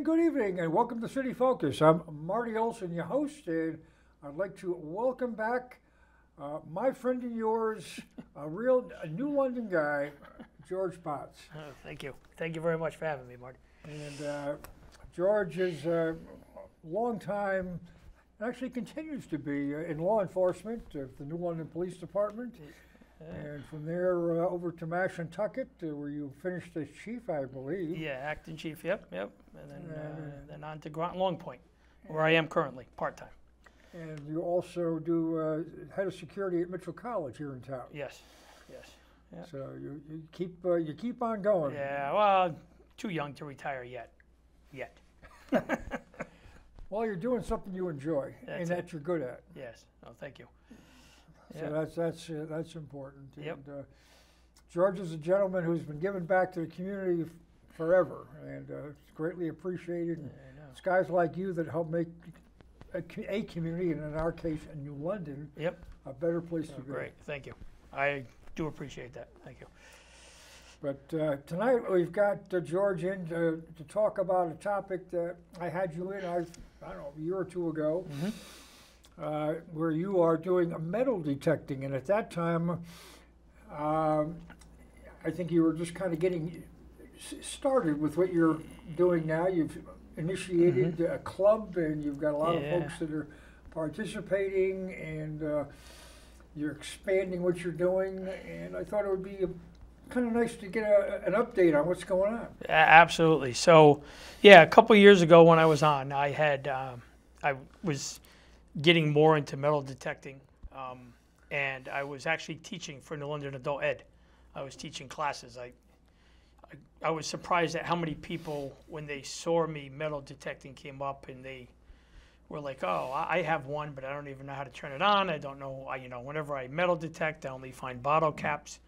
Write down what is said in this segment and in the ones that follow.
And good evening, and welcome to City Focus. I'm Marty Olsen, your host, and I'd like to welcome back uh, my friend and yours, a real a New London guy, George Potts. Oh, thank you. Thank you very much for having me, Marty. And uh, George is a long time, actually continues to be uh, in law enforcement of the New London Police Department. And from there uh, over to Mashantucket, uh, where you finished as chief, I believe. Yeah, acting chief. Yep, yep. And then, uh, And- then on to Groton Long Point, where I am currently, part time. And you also do uh, head of security at Mitchell College here in town. Yes, yes. Yeah. So you, you keep uh, you keep on going. Yeah. Well, too young to retire yet. Yet. Well, you're doing something you enjoy That's and it. that you're good at. Yes. Oh, thank you. So Yeah. that's that's uh, that's important. Yep. And, uh, George is a gentleman who's been giving back to the community f- forever, and uh, it's greatly appreciated. And. It's guys like you that help make a, a community, and in our case, in New London, Yep. a better place Oh, to be. great. Thank you. I do appreciate that. Thank you. But uh, tonight we've got uh, George in to, to talk about a topic that I had you in, I, I don't know, a year or two ago, Mhm. Uh, where you are doing metal detecting. And at that time, um, I think you were just kind of getting started with what you're doing now. You've initiated a club and you've got a lot Mm-hmm. Yeah. of folks that are participating and uh, you're expanding what you're doing. And I thought it would be kind of nice to get a, an update on what's going on. Absolutely. So, yeah, a couple years ago when I was on, I had um, I was getting more into metal detecting, um, and I was actually teaching for New London Adult Ed. I was teaching classes. I, I I was surprised at how many people when they saw me metal detecting came up and they were like, "Oh, I have one, but I don't even know how to turn it on. I don't know. I, you know, whenever I metal detect, I only find bottle caps."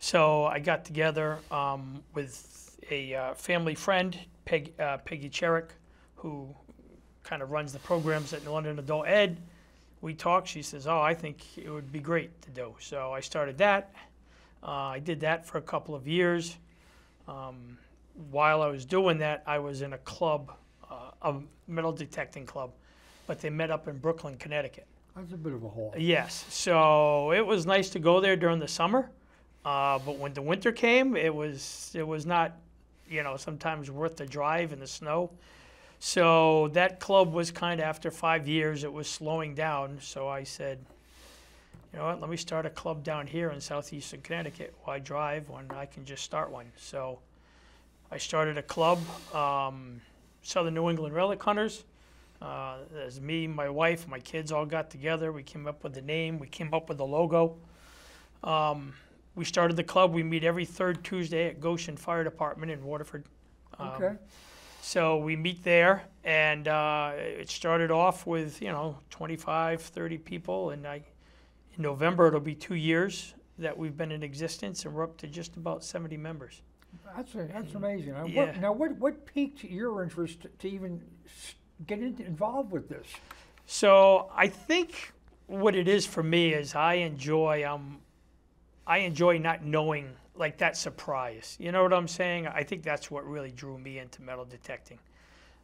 So I got together um, with a uh, family friend, Peg, uh, Peggy Cherick, who kind of runs the programs at London Adult Ed. We talked. She says, "Oh, I think it would be great to do." So I started that. Uh, I did that for a couple of years. Um, while I was doing that, I was in a club, uh, a metal detecting club, but they met up in Brooklyn, Connecticut. That's a bit of a haul. Yes. So it was nice to go there during the summer, uh, but when the winter came, it was it was not, you know, sometimes worth the drive in the snow. So that club was kind of after five years, it was slowing down. So I said, you know what, let me start a club down here in southeastern Connecticut. Why drive when I can just start one? So I started a club, um, Southern New England Relic Hunters. Uh, there's me, my wife, my kids all got together. We came up with the name. We came up with the logo. Um, we started the club. We meet every third Tuesday at Goshen Fire Department in Waterford. Um, Okay. So we meet there, and uh, it started off with you know 25, 30 people, and I, in November it'll be two years that we've been in existence, and we're up to just about 70 members. That's a, that's amazing. Now, Yeah. what, now, what what piqued your interest to even get in, involved with this? So I think what it is for me is I enjoy um I enjoy not knowing like that surprise. You know what I'm saying? I think that's what really drew me into metal detecting.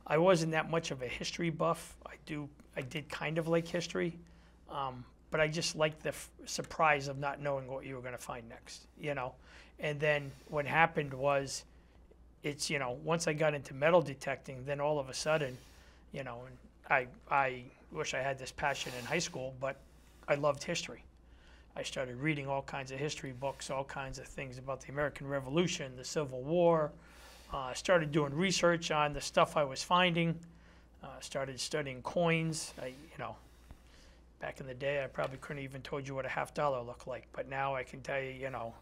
I wasn't that much of a history buff. I do I did kind of like history, um, but I just liked the f- surprise of not knowing what you were going to find next. You know, and then what happened was, it's you know once I got into metal detecting, then all of a sudden, you know, and I I wish I had this passion in high school, but I loved history. I started reading all kinds of history books, all kinds of things about the American Revolution, the Civil War. Uh, I started doing research on the stuff I was finding. Uh, started studying coins. I, you know, back in the day, I probably couldn't even told you what a half dollar looked like, but now I can tell you, you know,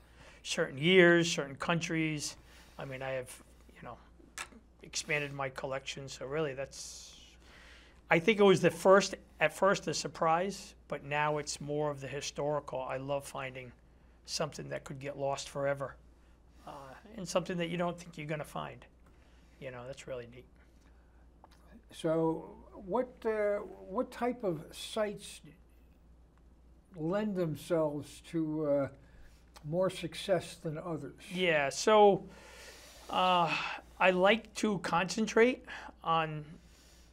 certain years, certain countries. I mean, I have, you know, expanded my collection. So really, that's. I think it was the first, at first, the surprise, but now it's more of the historical. I love finding something that could get lost forever, uh, and something that you don't think you're going to find. You know, that's really neat. So, what uh, what type of sites lend themselves to uh, more success than others? Yeah, so uh, I like to concentrate on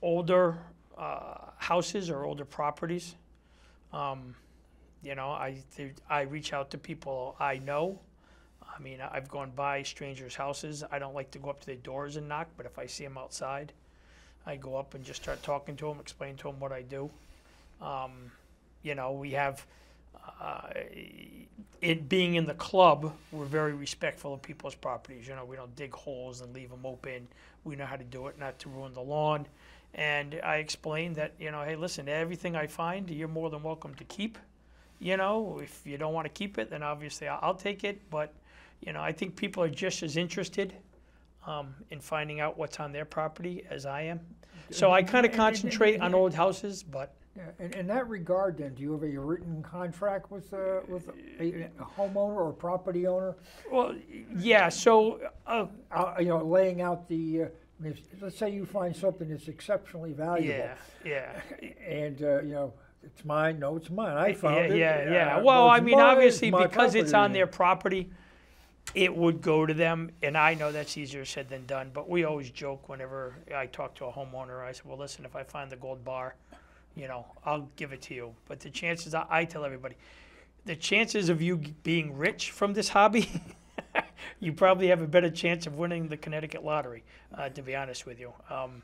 older uh, houses or older properties. Um, you know, I I reach out to people I know. I mean, I've gone by strangers' houses. I don't like to go up to their doors and knock, but if I see them outside, I go up and just start talking to them, explain to them what I do. Um, you know, we have uh, it being in the club, we're very respectful of people's properties. You know, we don't dig holes and leave them open. We know how to do it, not to ruin the lawn. And I explained that, you know, hey, listen, everything I find, you're more than welcome to keep. You know, if you don't want to keep it, then obviously I'll, take it. But, you know, I think people are just as interested um, in finding out what's on their property as I am. So I kind of concentrate on old houses, but Yeah, in, in that regard, then, do you have a written contract with, uh, with a, a homeowner or property owner? well, yeah. So uh, Uh, you know, laying out the, uh, I mean, if- let's say you find something that's exceptionally valuable. yeah, yeah. And, uh, you know, it's mine, no, it's mine, I found yeah, it. Yeah, yeah. uh, Well, I mean, mine, obviously, because it's on their property, it would go to them. And I know that's easier said than done. But we always joke whenever I talk to a homeowner. I said, "Well, listen, if I find the gold bar, you know, I'll give it to you." But the chances, I, I tell everybody, the chances of you being rich from this hobby. you probably have a better chance of winning the Connecticut lottery, uh, to be honest with you. Um,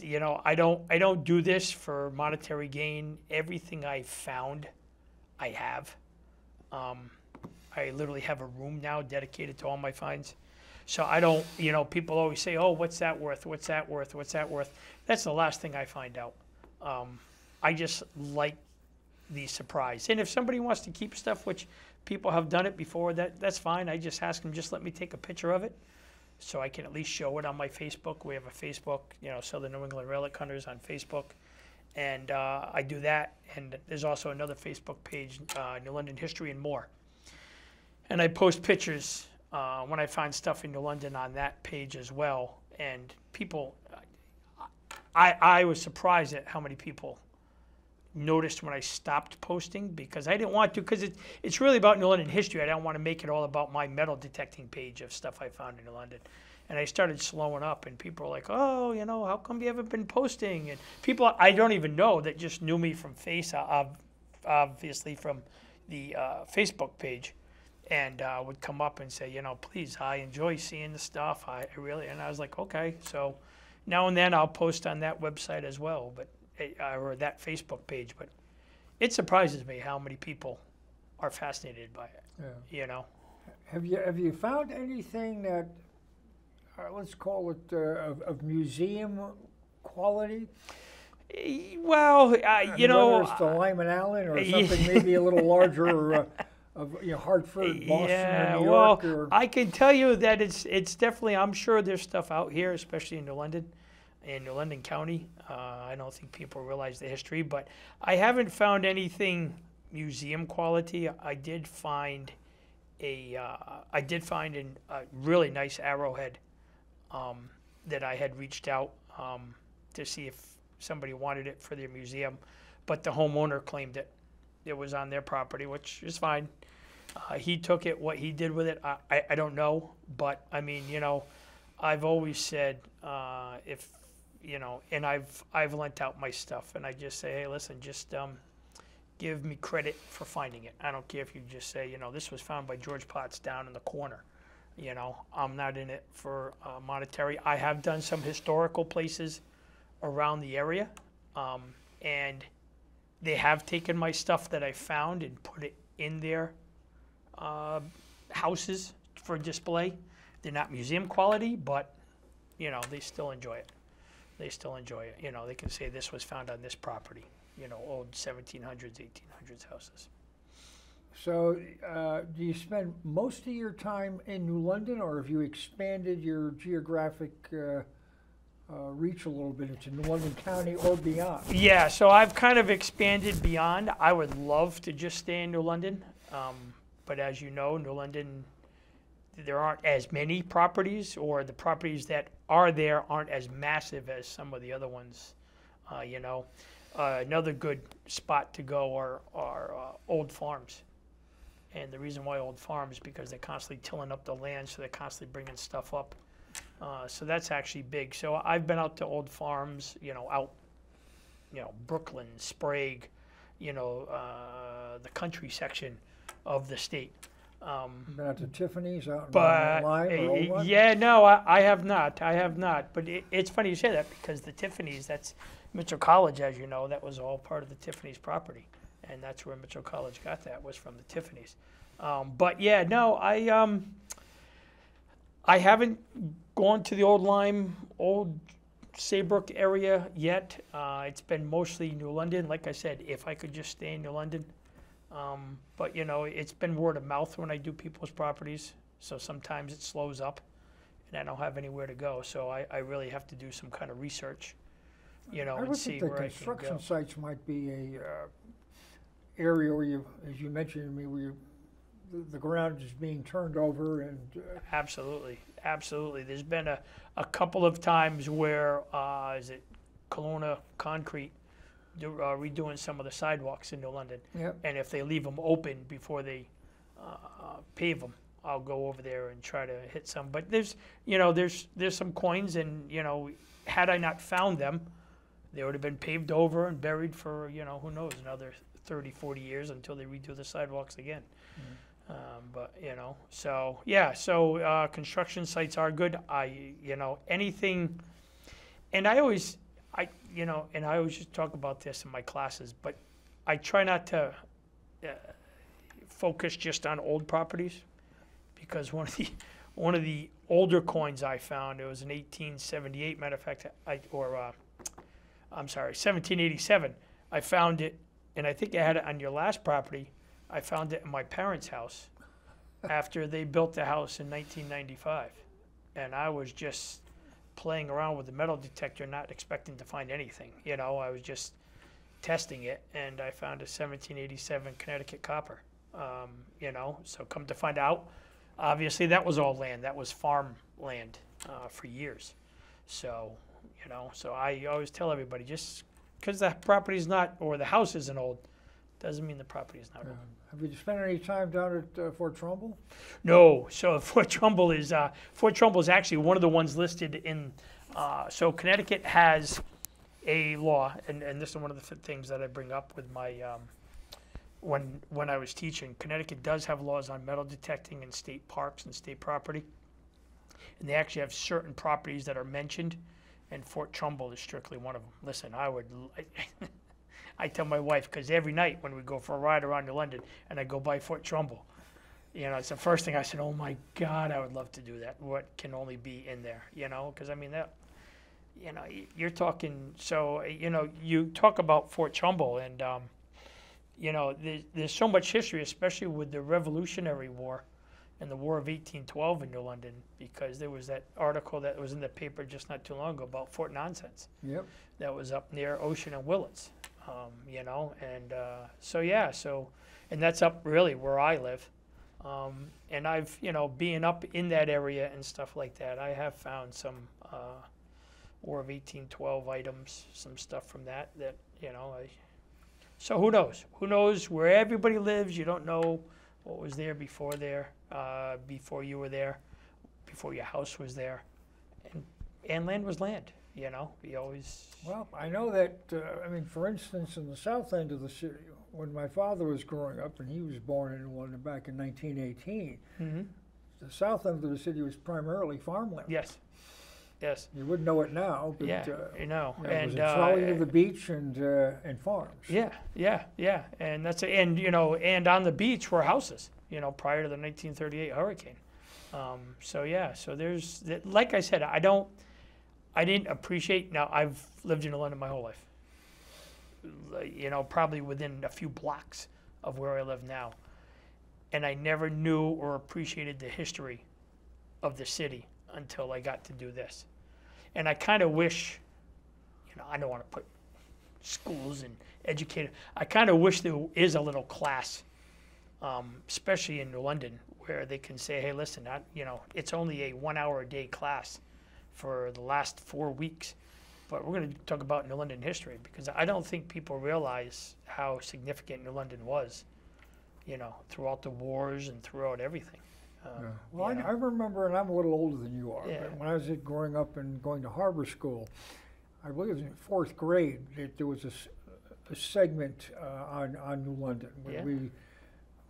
you know, I don't, I don't do this for monetary gain. Everything I found, I have. Um, I literally have a room now dedicated to all my finds. So I don't, you know, people always say, "Oh, what's that worth? What's that worth? What's that worth?" That's the last thing I find out. Um, I just like the surprise. And if somebody wants to keep stuff, which people have done it before, that that's fine. I just ask them, just let me take a picture of it, so I can at least show it on my Facebook. We have a Facebook, you know, Southern New England Relic Hunters on Facebook, and uh, I do that. And there's also another Facebook page, uh, New London History and More. And I post pictures uh, when I find stuff in New London on that page as well. And people, I, I was surprised at how many people noticed when I stopped posting because I didn't want to because it, it's really about New London history. I don't want to make it all about my metal detecting page of stuff I found in New London. And I started slowing up, and people were like, "Oh, you know, how come you haven't been posting?" And people I don't even know that just knew me from face, obviously from the uh, Facebook page, and uh, would come up and say, "You know, please, I enjoy seeing the stuff. I, I really," and I was like, "Okay." So now and then I'll post on that website as well, but uh, or that Facebook page. But it surprises me how many people are fascinated by it. Yeah. You know. Have you, have you found anything that, uh, let's call it, uh, of, of museum quality? Eh, Well, uh, you know, Whether it's the Lyman Allyn or something maybe a little larger, uh, of, you know, Hartford, Boston, yeah, or New well, or. I can tell you that it's it's definitely. I'm sure there's stuff out here, especially in New London, in New London County. Uh, I don't think people realize the history, but I haven't found anything museum quality. I did find a uh, I did find an, a really nice arrowhead um, that I had reached out um, to see if somebody wanted it for their museum, but the homeowner claimed it. It was on their property, which is fine. Uh, he took it. What he did with it, I, I, I don't know. But I mean, you know, I've always said uh, if you know, and I've I've lent out my stuff, and I just say, hey, listen, just um, give me credit for finding it. I don't care if you just say, you know, this was found by George Potts down in the corner. You know, I'm not in it for uh, monetary. I have done some historical places around the area, um, and they have taken my stuff that I found and put it in their uh, houses for display. They're not museum quality, but you know they still enjoy it. They still enjoy it. You know they can say this was found on this property. You know, old 1700s, 1800s houses. So, uh, do you spend most of your time in New London, or have you expanded your geographic uh, uh, reach a little bit into New London County or beyond? Yeah, so I've kind of expanded beyond. I would love to just stay in New London, um, but as you know, New London, there aren't as many properties, or the properties that are there aren't as massive as some of the other ones. Uh, you know, uh, another good spot to go are are uh, old farms, and the reason why old farms because they're constantly tilling up the land, so they're constantly bringing stuff up Uh, so that's actually big. So I've been out to old farms, you know, out, you know, Brooklyn, Sprague, you know, uh, the country section of the state. Um, out to Tiffany's out in but Lyme or uh, yeah, no, I, I have not. I have not. But it, it's funny you say that because the Tiffany's, that's Mitchell College, as you know, that was all part of the Tiffany's property, and that's where Mitchell College got that was from the Tiffany's. Um, but yeah, no, I um, I haven't gone to the old Lyme, old Saybrook area yet. Uh, it's been mostly New London. Like I said, if I could just stay in New London. Um, but you know, it's been word of mouth when I do people's properties. So sometimes it slows up, and I don't have anywhere to go. So I, I really have to do some kind of research, you know, I and would see think the where I can construction go. sites might be a uh, area where you, as you mentioned to me, where you, the, the ground is being turned over and uh, Absolutely, absolutely. There's been a, a couple of times where, uh, is it Kelowna Concrete, do, uh, redoing some of the sidewalks in New London. yeah, And if they leave them open before they uh, pave them, I'll go over there and try to hit some. But there's, you know, there's there's some coins, and you know, had I not found them, they would have been paved over and buried for you know who knows another 30, 40 years until they redo the sidewalks again. Um, but you know, so yeah, so uh, construction sites are good. I you know anything, and I always I you know, and I always just talk about this in my classes, but I try not to uh, focus just on old properties because one of the one of the older coins I found it was an 1878. Matter of fact, I or uh, I'm sorry, 1787. I found it, and I think I had it on your last property. I found it in my parents' house after they built the house in 1995, and I was just playing around with the metal detector, not expecting to find anything. You know, I was just testing it, and I found a 1787 Connecticut copper. Um, you know, so come to find out, obviously that was all land. That was farm land uh, for years. So, you know, so I always tell everybody just because the property's not or the house isn't old, doesn't mean the property is not uh, old. have you spent any time down at uh, Fort Trumbull? No, so Fort Trumbull is uh, Fort Trumbull is actually one of the ones listed in. Uh, so Connecticut has a law, and, and this is one of the th- things that I bring up with my um, when when I was teaching. Connecticut does have laws on metal detecting in state parks and state property, and they actually have certain properties that are mentioned, and Fort Trumbull is strictly one of them. Listen, I would. l- I tell my wife because every night when we go for a ride around New London and I go by Fort Trumbull, you know, it's the first thing I said, oh my God, I would love to do that. What can only be in there, you know? Because I mean, that, you know, you're talking, so, you know, you talk about Fort Trumbull and, um, you know, there's, there's so much history, especially with the Revolutionary War and the War of 1812 in New London, because there was that article that was in the paper just not too long ago about Fort Nonsense Yep. that was up near Ocean and Willits, um, you know, and uh, so yeah, so and that's up really where I live, um, and I've you know being up in that area and stuff like that, I have found some uh, War of 1812 items, some stuff from that that you know I. So who knows? Who knows where everybody lives? You don't know what was there before there, uh, before you were there, before your house was there, and and land was land. You know, he always. Well, I know that, uh, I mean, for instance, in the south end of the city, when my father was growing up, and he was born in London back in 1918, hmm the south end of the city was primarily farmland. Yes. Yes. You wouldn't know it now, but yeah. uh, you know. you know, it and was a trolley uh, to the beach and uh, and farms. yeah, yeah, yeah, and that's a, and you know, and on the beach were houses. You know, prior to the 1938 hurricane. Um, so yeah, so there's like I said, I don't, I didn't appreciate. Now I've lived in London my whole life. You know, probably within a few blocks of where I live now, and I never knew or appreciated the history of the city until I got to do this. And I kind of wish, you know, I don't want to put schools and educated. I kind of wish there is a little class, um, especially in London, where they can say, "Hey, listen, I, you know, it's only a one-hour a day class for the last four weeks, but we're going to talk about New London history because I don't think people realize how significant New London was, you know, throughout the wars and throughout everything. Yeah. Well, I. I remember, and I'm a little older than you are, Yeah. but when I was growing up and going to harbor school, I believe it was in fourth grade, that there was a segment uh, on, on New London where Yeah. we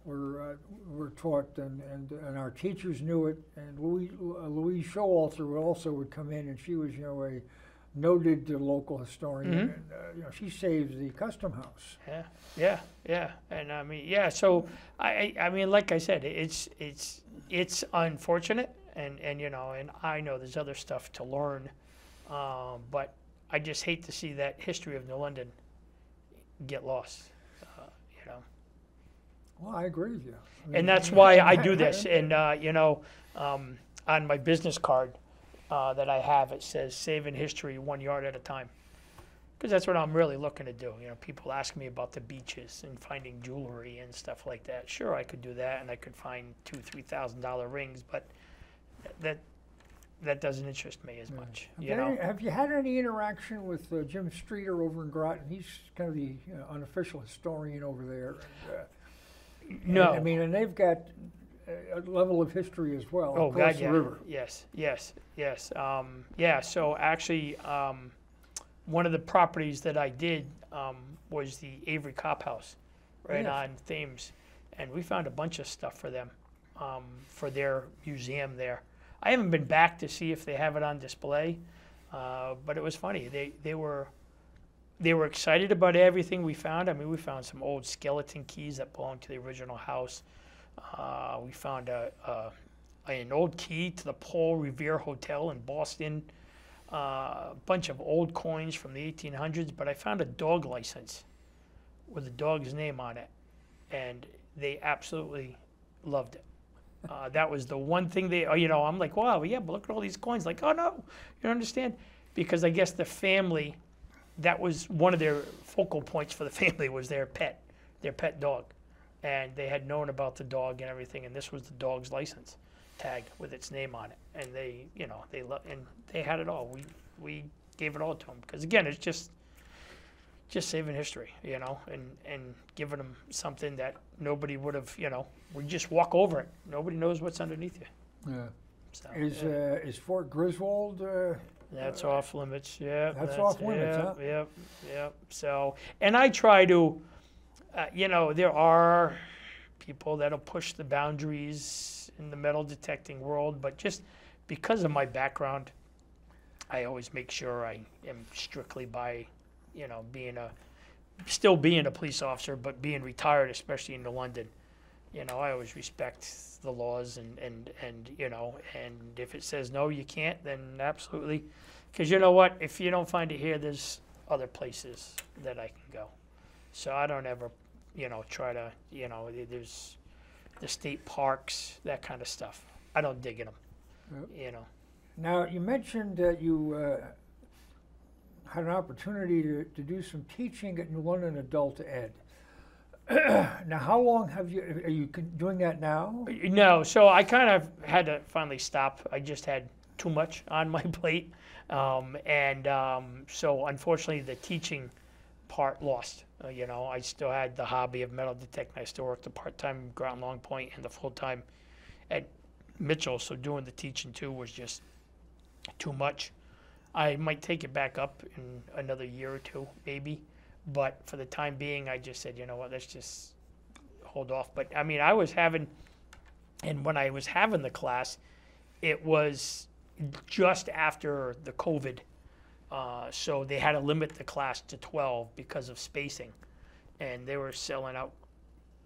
were, uh, were taught, and, and, and our teachers knew it, and Louise, uh, Louise Showalter would also would come in, and she was, you know, a noted local historian, Mhm. and, uh, you know, she saved the custom house. Yeah, yeah, yeah, and I mean, yeah. So I, I mean, like I said, it's it's it's unfortunate, and and you know, and I know there's other stuff to learn, um, but I just hate to see that history of New London get lost. Well, I agree with you. I mean, And that's why I do this, and uh, you know, um, on my business card uh, that I have, it says "Saving History One Yard at a Time." because that's what I'm really looking to do. You know, people ask me about the beaches and finding jewelry and stuff like that. Sure, I could do that, and I could find two, three thousand dollar rings, but that that doesn't interest me as much. Have You know, have you had any interaction with uh, Jim Streeter over in Groton? He's kind of the you know, unofficial historian over there. And, uh, no. I mean, and they've got a, level of history as well oh across God, the yeah. river. Yes, yes, yes. Um, yeah. So actually, um, one of the properties that I did um, was the Avery Copp House, right Yes. on Thames, and we found a bunch of stuff for them um, for their museum there. I haven't been back to see if they have it on display, uh, but it was funny. They they were they were excited about everything we found. I mean, we found some old skeleton keys that belonged to the original house. Uh, we found a, a an old key to the Paul Revere Hotel in Boston. Uh, a bunch of old coins from the 1800s, but I found a dog license with a dog's name on it, and they absolutely loved it. Uh, that was the one thing they, you know, I'm like, wow, yeah, but look at all these coins. Like, oh no, you don't understand, because I guess the family, that was one of their focal points for the family was their pet, their pet dog, and they had known about the dog and everything, and this was the dog's license tag with its name on it, and they, you know, they lo- and they had it all. We we gave it all to them because again, it's just just saving history, you know, and and giving them something that nobody would have, you know, we just walk over it. Nobody knows what's underneath you. Yeah. So Is yeah. uh, is Fort Griswold? Uh, That's off limits. Yeah, That's off limits, Yep, huh? yep, yep. So, and I try to, uh, you know, there are people that'll push the boundaries in the metal detecting world, but just because of my background, I always make sure I am strictly by, you know, being a, still being a police officer, but being retired, especially in London. You know, I always respect the laws and, and, and you know, and if it says no, you can't, then absolutely. Because you know what? If you don't find it here, there's other places that I can go. So I don't ever, you know, try to, you know, there's the state parks, that kind of stuff. I don't dig in them, Yep. you know. now you mentioned that you uh, had an opportunity to, to do some teaching at New London Adult Ed. now, how long have you? Are you doing that now? No, so I kind of had to finally stop. I just had too much on my plate, um, and um, so unfortunately, the teaching part lost. Uh, you know, I still had the hobby of metal detecting. I still worked the part time Groton Long Point and the full time at Mitchell. So doing the teaching too was just too much. I might take it back up in another year or two, maybe. But for the time being, I just said, you know what, let's just hold off. But I mean, I was having, and when I was having the class, it was just after the COVID. Uh, so they had to limit the class to 12 because of spacing. And they were selling out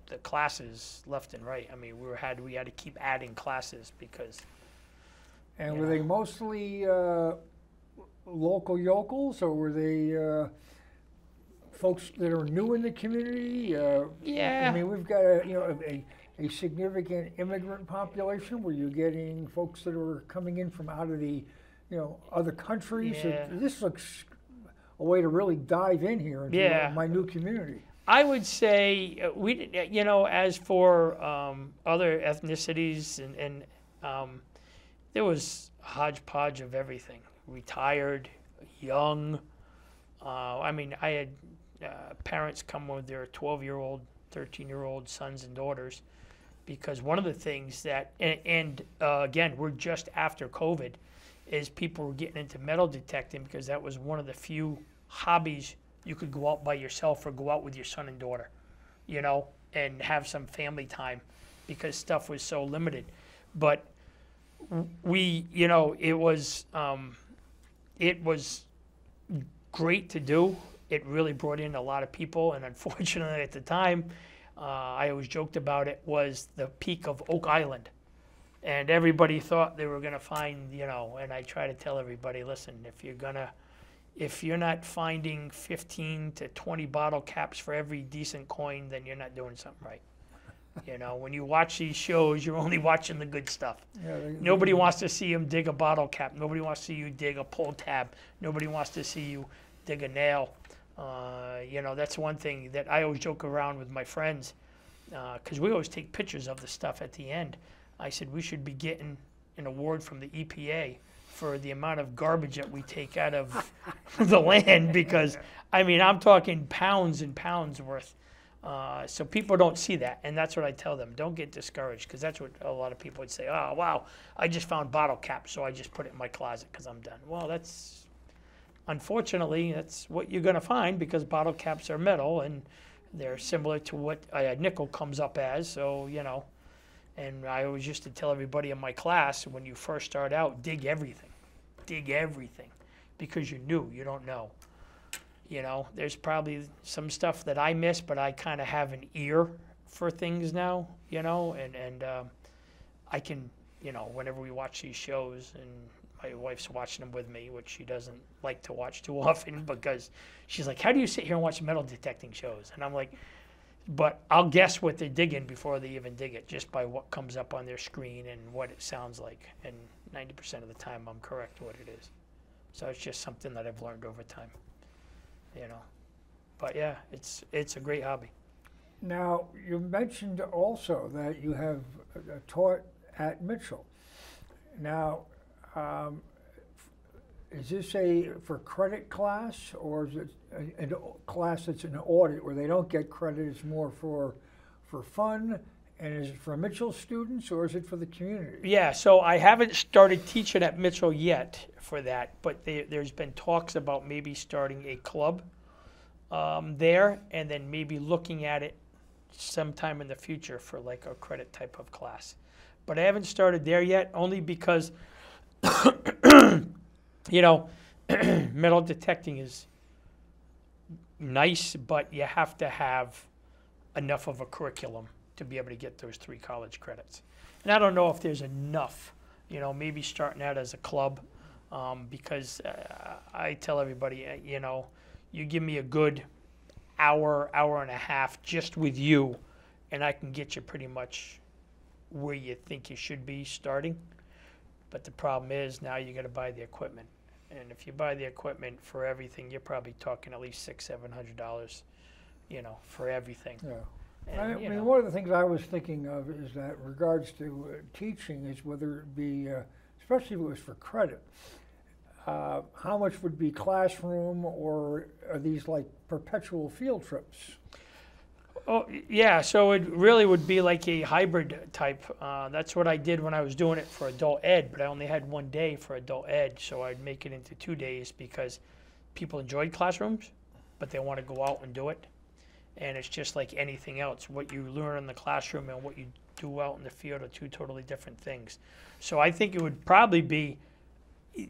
the classes left and right. I mean, we were had we had to keep adding classes because And were they mostly uh, local yokels, or were they uh, folks that are new in the community? Uh, Yeah. I mean, we've got a you know a, a significant immigrant population. Were you getting folks that were coming in from out of the you know other countries? So Yeah. This looks a way to really dive in here into Yeah. my new community. I would say uh, we, you know, as for um, other ethnicities, and, and um, there was a hodgepodge of everything. Retired, young. Uh, I mean, I had uh, parents come with their 12-year-old, 13-year-old sons and daughters because one of the things that, and, and uh, again, we're just after COVID, is people were getting into metal detecting because that was one of the few hobbies you could go out by yourself or go out with your son and daughter, you know, and have some family time because stuff was so limited. But we, you know, it was, um, it was great to do. It really brought in a lot of people, and unfortunately, at the time, uh, I always joked about it was the peak of Oak Island, and everybody thought they were going to find, you know. And I try to tell everybody, listen, if you're gonna, if you're not finding 15 to 20 bottle caps for every decent coin, then you're not doing something right. You know, when you watch these shows, you're only watching the good stuff. Yeah, they- Nobody wants to see him dig a bottle cap. Nobody wants to see you dig a pull tab. Nobody wants to see you dig a nail. Uh, you know, that's one thing that I always joke around with my friends because we always take pictures of the stuff at the end. I said we should be getting an award from the EPA for the amount of garbage that we take out of the land because, I mean, I'm talking pounds and pounds worth. Uh, so people don't see that, and that's what I tell them. Don't get discouraged because that's what a lot of people would say. Oh, wow, I just found bottle caps, so I just put it in my closet because I'm done. Well, that's unfortunately that's what you're going to find because bottle caps are metal and they're similar to what a nickel comes up as. So you know, and I always used to tell everybody in my class when you first start out, dig everything, dig everything, because you're new, you don't know. You know, there's probably some stuff that I miss, but I kind of have an ear for things now. You know, and and um, I can, you know, whenever we watch these shows, and my wife's watching them with me, which she doesn't like to watch too often because she's like, "How do you sit here and watch metal detecting shows?" And I'm like, "But I'll guess what they're digging before they even dig it, just by what comes up on their screen and what it sounds like." And 90% of the time, I'm correct what it is. So it's just something that I've learned over time you know. But yeah, it's it's a great hobby. Now, you mentioned also that you have uh, taught at Mitchell. Now, um, is this a for credit class or is it a, a class that's an audit where they don't get credit? It's more for for fun. And is it for Mitchell students or is it for the community? Yeah, so I haven't started teaching at Mitchell yet for that, but there, there's been talks about maybe starting a club um, there, and then maybe looking at it sometime in the future for like a credit type of class. But I haven't started there yet, only because, you know, metal detecting is nice, but you have to have enough of a curriculum to be able to get those three college credits. And I don't know if there's enough, you know, maybe starting out as a club, um, because uh, I tell everybody, uh, you know, you give me a good hour, hour and a half just with you, and I can get you pretty much where you think you should be starting. But the problem is now you got to buy the equipment, and if you buy the equipment for everything, you're probably talking at least six, seven hundred dollars, you know, for everything. Yeah. And, I mean, know, one of the things I was thinking of is that regards to uh, teaching is whether it be, uh, especially if it was for credit, uh, how much would be classroom or are these like perpetual field trips? Oh, yeah, so it really would be like a hybrid type. Uh, that's what I did when I was doing it for adult ed, but I only had one day for adult ed, so I'd make it into two days because people enjoyed classrooms, but they want to go out and do it. And it's just like anything else. What you learn in the classroom and what you do out in the field are two totally different things. So I think it would probably be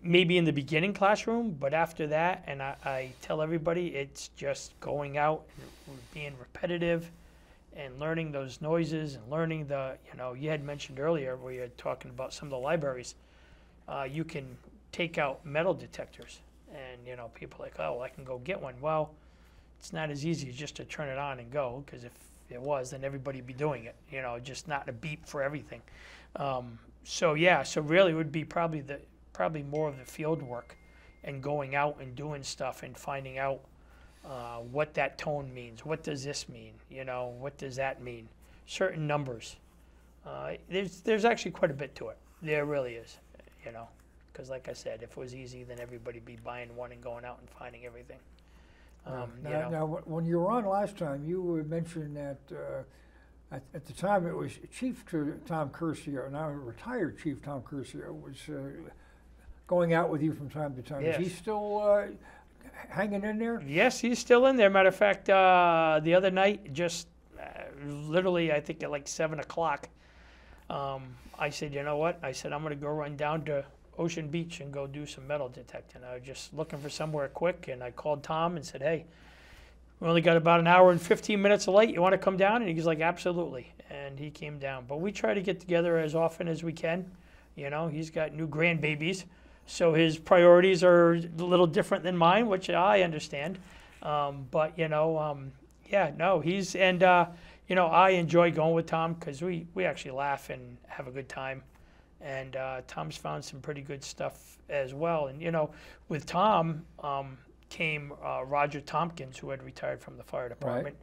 maybe in the beginning classroom, but after that, and I, I tell everybody, it's just going out and being repetitive and learning those noises and learning the, you know, you had mentioned earlier where you were talking about some of the libraries. Uh, you can take out metal detectors, and you know, people like, oh, well, I can go get one. Well, it's not as easy as just to turn it on and go, because if it was, then everybody'd be doing it. You know, just not a beep for everything. Um, so yeah, so really would be probably the probably more of the field work and going out and doing stuff and finding out uh, what that tone means. What does this mean? You know, what does that mean? Certain numbers. Uh, there's there's actually quite a bit to it. There really is. You know, because like I said, if it was easy, then everybody'd be buying one and going out and finding everything. Um, you now, know. now, when you were on last time, you were mentioning that uh, At, at the time, it was Chief Tom Curcio, now retired Chief Tom Curcio, was uh, going out with you from time to time. Is he still uh, hanging in there? Yes, he's still in there. Matter of fact, uh, the other night, just uh, literally, I think at like seven o'clock, um, I said, you know what? I said I'm gonna go run down to Ocean Beach and go do some metal detecting. I was just looking for somewhere quick, and I called Tom and said, hey, we only got about an hour and 15 minutes late. You want to come down? And he's like, absolutely. And he came down. But we try to get together as often as we can. You know, he's got new grandbabies. So his priorities are a little different than mine, which I understand. Um, but, you know, um, yeah, no, he's, and, uh, you know, I enjoy going with Tom because we, we actually laugh and have a good time. And uh, Tom's found some pretty good stuff as well. And, you know, with Tom, um, came uh, Roger Tompkins, who had retired from the fire department,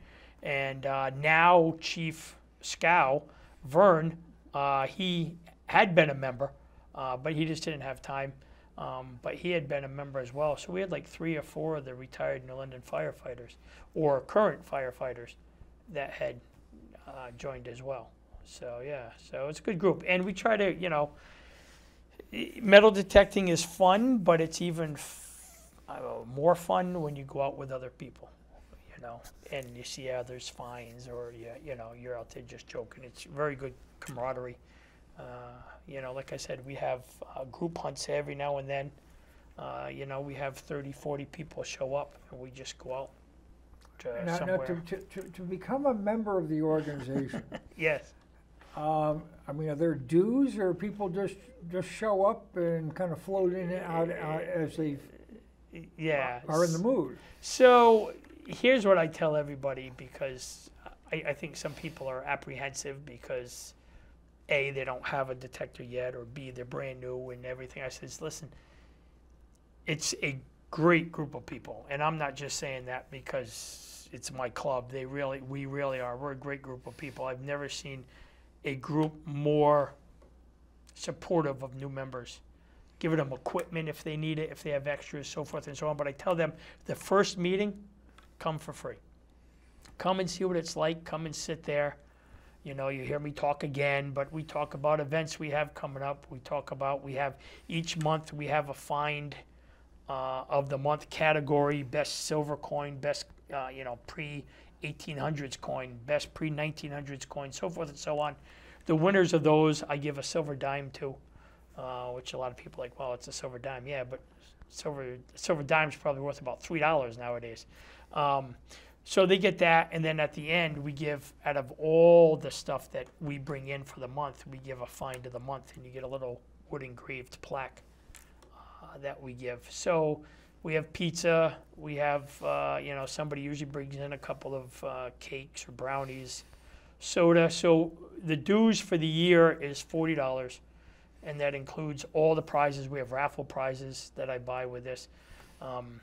and uh, now Chief Scow Vern. Uh, he had been a member, uh, but he just didn't have time. Um, but he had been a member as well. So we had like three or four of the retired New London firefighters or current firefighters that had uh, joined as well. So yeah, so it's a good group, and we try to, you know, metal detecting is fun, but it's even more fun when you go out with other people, you know, and you see others' finds, or you, you know, you're out there just joking. It's very good camaraderie. Uh, you know, like I said, we have uh, group hunts every now and then. Uh, you know, we have 30, 40 people show up, and we just go out to Now, now somewhere. to, to, to, to become a member of the organization, yes. um, I mean, are there dues or people just just show up and kind of float in and out, out as they Yeah. are in the mood? So here's what I tell everybody because I, I think some people are apprehensive because A, they don't have a detector yet, or B, they're brand new and everything. I says, listen, it's a great group of people. And I'm not just saying that because it's my club. They really, we really are. We're a great group of people. I've never seen a group more supportive of new members giving them equipment if they need it, if they have extras, so forth and so on. But I tell them the first meeting, come for free. Come and see what it's like. Come and sit there. You know, you hear me talk again, but we talk about events we have coming up. We talk about, we have each month we have a find uh, of the month category best silver coin, best, uh, you know, pre 1800s coin, best pre 1900s coin, so forth and so on. The winners of those, I give a silver dime to uh, which a lot of people are like, well, it's a silver dime. Yeah, but silver silver dime is probably worth about three dollars nowadays. Um, so they get that, and then at the end, we give out of all the stuff that we bring in for the month, we give a find of the month, and you get a little wood engraved plaque uh, that we give. So we have pizza. We have, uh, you know, somebody usually brings in a couple of uh, cakes or brownies, soda. So the dues for the year is forty dollars and that includes all the prizes. We have raffle prizes that I buy with this. Um,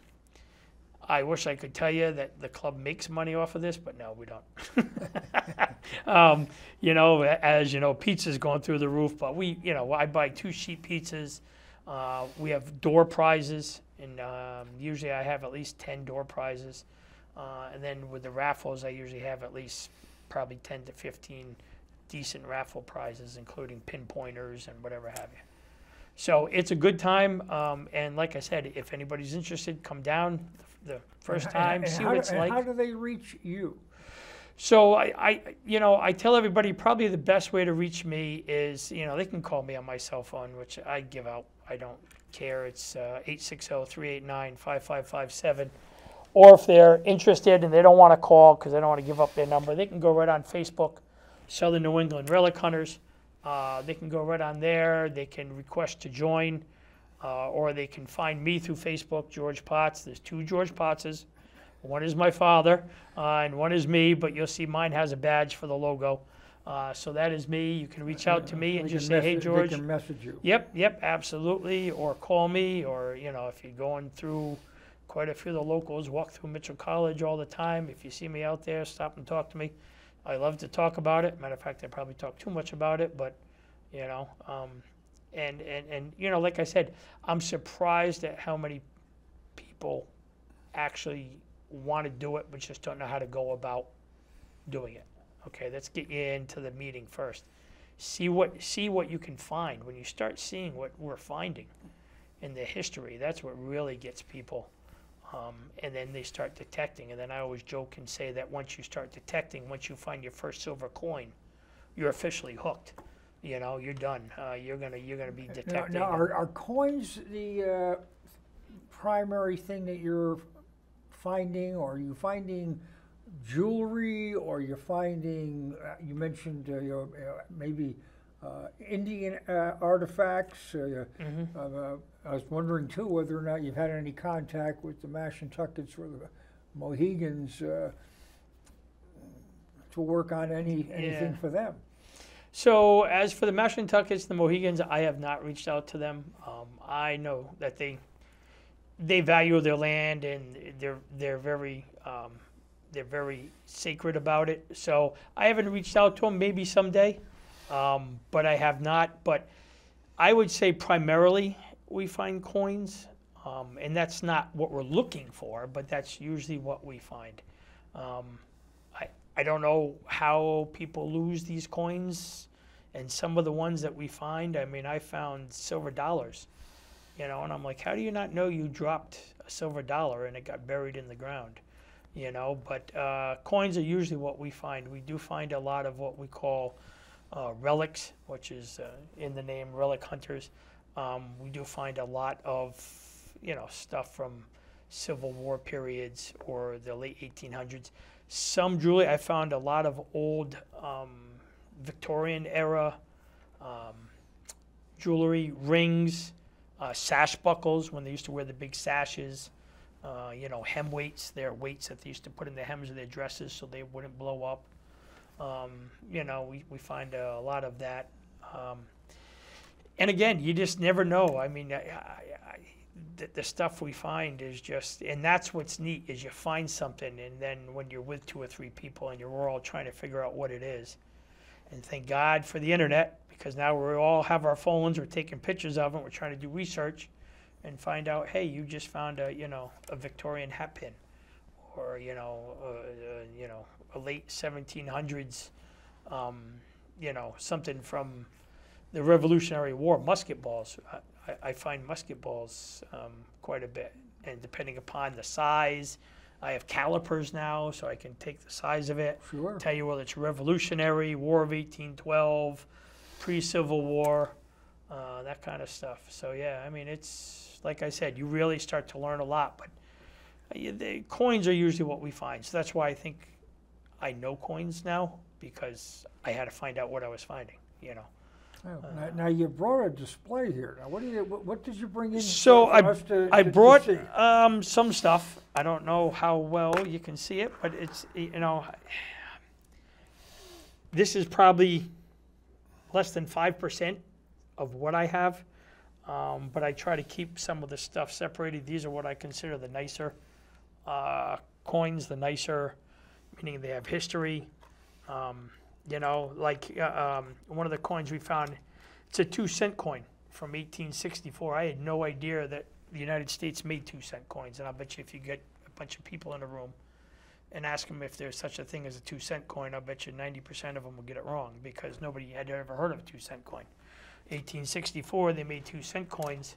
I wish I could tell you that the club makes money off of this, but no, we don't. um, you know, as you know, pizza's going through the roof, but we, you know, I buy two sheet pizzas. Uh, we have door prizes, and um, usually I have at least 10 door prizes. Uh, and then with the raffles, I usually have at least probably 10 to 15 decent raffle prizes, including pinpointers and whatever have you. So it's a good time, um, and like I said, if anybody's interested, come down the first And- time, and see what it's and like. How do they reach you? So I, I, you know, I tell everybody probably the best way to reach me is, you know, they can call me on my cell phone, which I give out. I don't care. It's uh, 860-389-5557. Or if they're interested and they don't want to call because they don't want to give up their number, they can go right on Facebook, Southern New England Relic Hunters. Uh, they can go right on there. They can request to join, uh, or they can find me through Facebook, George Potts. There's two George Pottses. One is my father, uh, and one is me, but you'll see mine has a badge for the logo. Uh, so that is me. You can reach out to me and They just say, hey, George. They can message you. Yep, yep, absolutely. Or call me, or you know, if you're going through quite a few of the locals, walk through Mitchell College all the time. If you see me out there, stop and talk to me. I love to talk about it. Matter of fact, I probably talk too much about it, but you know, um, and and and you know, like I said, I'm surprised at how many people actually want to do it, but just don't know how to go about doing it. Okay, let's get you into the meeting first. See what see what you can find. When you start seeing what we're finding in the history, that's what really gets people. Um, and then they start detecting. And then I always joke and say that once you start detecting, once you find your first silver coin, you're officially hooked. You know, you're done. Uh, you're gonna you're gonna be Now, detecting. now are, are coins the uh, primary thing that you're finding, or are you finding jewelry, or you're finding? Uh, you mentioned uh, you know, uh, maybe Indian uh, artifacts. Uh, Mhm. uh, I was wondering too whether or not you've had any contact with the Mashantuckets or the Mohegans uh, to work on any anything Yeah. for them. So as for the Mashantuckets, the Mohegans, I have not reached out to them. Um, I know that they they value their land and they're they're very um, they're very sacred about it. So I haven't reached out to them. Maybe someday, um, but I have not. But I would say primarily we find coins, um, and that's not what we're looking for, but that's usually what we find. Um, I I don't know how people lose these coins, and some of the ones that we find. I mean, I found silver dollars, you know, and I'm like, how do you not know you dropped a silver dollar and it got buried in the ground? You know, but uh, coins are usually what we find. We do find a lot of what we call uh, relics, which is uh, in the name relic hunters. Um, we do find a lot of, you know, stuff from Civil War periods or the late 1800s. Some jewelry, I found a lot of old um, Victorian era um, jewelry, rings, uh, sash buckles when they used to wear the big sashes. Uh, you know, hem weights. They're weights that they used to put in the hems of their dresses so they wouldn't blow up. Um, you know, we, we find a, lot of that. Um, and again, you just never know. I mean, I, I, I, the, the stuff we find is just, and that's what's neat is you find something, and then when you're with two or three people and you're all trying to figure out what it is, and thank God for the internet because now we all have our phones, we're taking pictures of them, we're trying to do research, and find out, hey, you just found a you know a Victorian hat pin, or you know uh, uh, you know a late 1700s, um, you know something from the Revolutionary War, musket balls. I, I- find musket balls um, quite a bit, and depending upon the size, I have calipers now, so I can take the size of it, Sure. tell you whether it's Revolutionary, War of 1812, pre-Civil War, uh, that kind of stuff. So yeah, I mean it's like I said, you really start to learn a lot, but uh, the coins are usually what we find. So that's why I think I know coins now because I had to find out what I was finding. You know. Oh, now, now you brought a display here. Now, what do you? What, what did you bring in? So I, to, I to- to brought see? um, some stuff. I don't know how well you can see it, but it's you know, this is probably less than five percent of what I have. Um, but I try to keep some of the stuff separated. These are what I consider the nicer uh, coins, the nicer, meaning they have history. Um, you know, like uh, um, one of the coins we found, it's a two cent coin from 1864. I had no idea that the United States made two cent coins, and I bet you if you get a bunch of people in a room and ask them if there's such a thing as a two cent coin, I'll bet you 90% of them will get it wrong because nobody had ever heard of a two cent coin. 1864, they made two cent coins.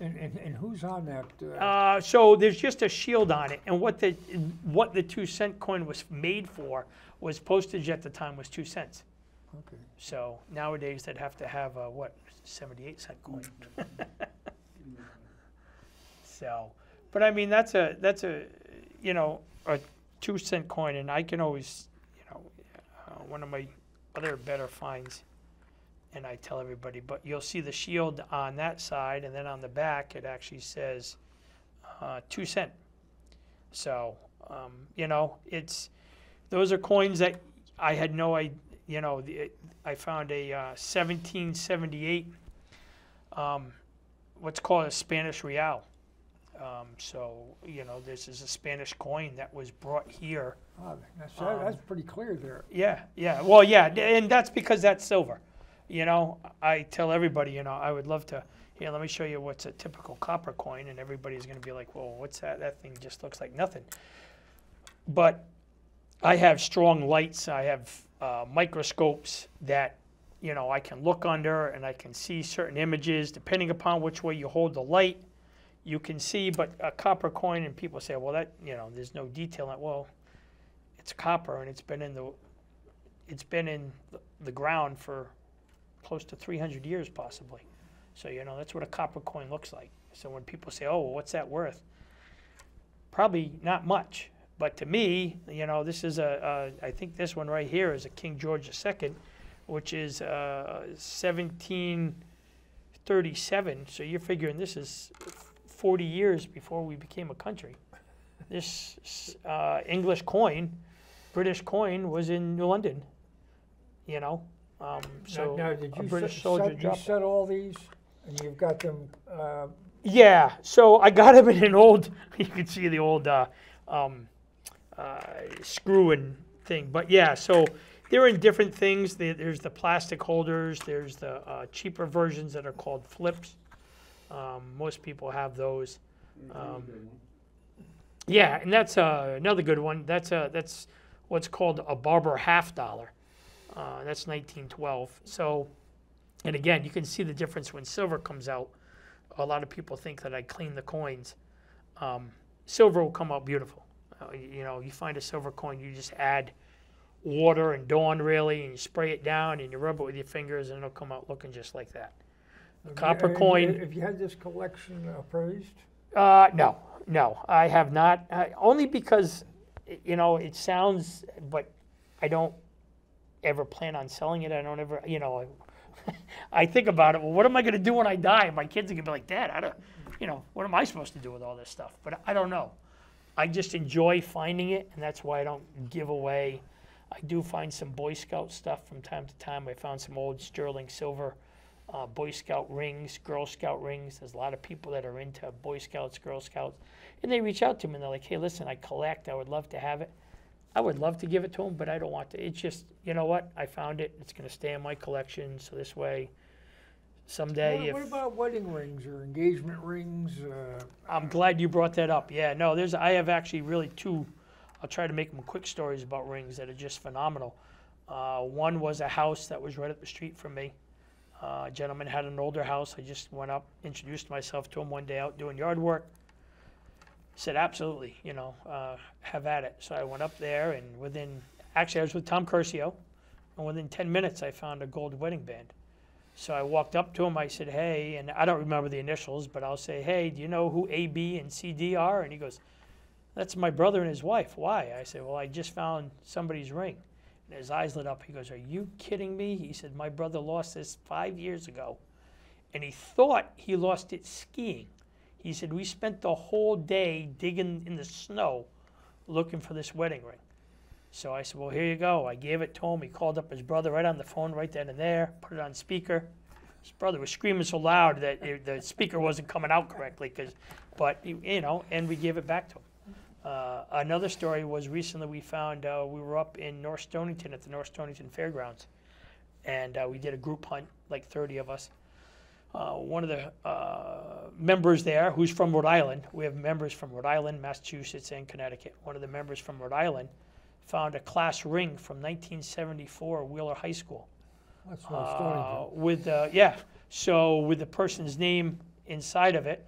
And, and, and who's on that? Uh, Uh, so there's just a shield on it, and what the what the two cent coin was made for was postage at the time was two cents. okay. So nowadays they'd have to have a what 78 cent coin. so, but I mean that's a that's a you know a two cent coin, and I can always you know uh, one of my other better finds, and I tell everybody. But you'll see the shield on that side, and then on the back it actually says uh, two cent. So um, you know it's those are coins that I had no idea. You know, the, I found a uh, 1778, um, what's called a Spanish real. Um, so you know, this is a Spanish coin that was brought here. Ah, that's, that- that's Um, pretty clear there. Yeah, yeah. Well, yeah, and that's because that's silver. You know, I tell everybody, you know, I would love to. Here, let me show you what's a typical copper coin, and everybody's going to be like, "Well, what's that? That thing just looks like nothing." But I have strong lights. I have uh, microscopes that you know I can look under and I can see certain images depending upon which way you hold the light. You can see, but a copper coin, and people say, well, that you know, there's no detail. Well, it's copper, and it's been in the it's been in the ground for close to 300 years, possibly. So you know, that's what a copper coin looks like. So when people say, oh, well, what's that worth? Probably not much. But to me, you know, this is a, I think this one right here is a King George II, which is uh, 1737. So you're figuring this is 40 years before we became a country. This uh, English coin, British coin, was in London. You know, um, so now, now, did a you British set, soldier set, you dropped. set all these, and you've got them. Uh, Yeah, so I got them in an old. You can see the old uh, um, uh, screwing thing, but yeah. So they're in different things. There- There's the plastic holders. There's the uh, cheaper versions that are called flips. Um, most people have those. Um, yeah, and that's uh, another good one. That's uh, that's what's called a Barber half dollar. Uh, that's 1912. So, and again, you can see the difference when silver comes out. A lot of people think that I clean the coins. Um, silver will come out beautiful. Uh, you, know, you find a silver coin, you just add water and Dawn really, and you spray it down and you rub it with your fingers, and it'll come out looking just like that. have Copper you, coin. Have you had this collection appraised? Uh, no, no, I have not. Only because, you know, it sounds, but I don't ever plan on selling it. I don't ever, you know, I, I think about it. Well, what am I going to do when I die? My kids are going to be like, Dad, I don't, you know, what am I supposed to do with all this stuff? But I don't know. I just enjoy finding it, and that's why I don't give away. I do find some Boy Scout stuff from time to time. I found some old sterling silver uh, Boy Scout rings, Girl Scout rings. There's a lot of people that are into Boy Scouts, Girl Scouts, and they reach out to me and they're like, "Hey, listen, I collect. I would love to have it. I would love to give it to him, but I don't want to. It's just, you know what? I found it. It's going to stay in my collection. So this way, someday, What, if what about wedding rings or engagement rings? Uh, I'm glad you brought that up. Yeah, no, there's I have actually really two. I'll try to make them quick stories about rings that are just phenomenal. Uh, one was a house that was right up the street from me. Uh, a gentleman had an older house. I just went up, introduced myself to him one day out doing yard work. Said, absolutely, you know, uh, have at it. So I went up there, and within, actually, I was with Tom Curcio, and within 10 minutes, I found a gold wedding band. So I walked up to him. I said, "Hey," and I don't remember the initials, but I'll say, "Hey, do you know who A, B, and C, D are?" And he goes, "That's my brother and his wife." Why? I said, "Well, I just found somebody's ring." And his eyes lit up. He goes, "Are you kidding me?" He said, "My brother lost this five years ago, and he thought he lost it skiing." He said, "We spent the whole day digging in the snow, looking for this wedding ring." So I said, Well, here you go. I gave it to him. He called up his brother right on the phone, right then and there, put it on speaker. His brother was screaming so loud that it, the speaker wasn't coming out correctly, cause, but, you know, and we gave it back to him. Uh, another story was recently we found, uh, we were up in North Stonington at the North Stonington Fairgrounds. And uh, we did a group hunt, like 30 of us. Uh, one of the uh, members there, who's from Rhode Island, we have members from Rhode Island, Massachusetts, and Connecticut. One of the members from Rhode Island found a class ring from 1974 Wheeler High School. that's not Uh, with uh, yeah, so with the person's name inside of it.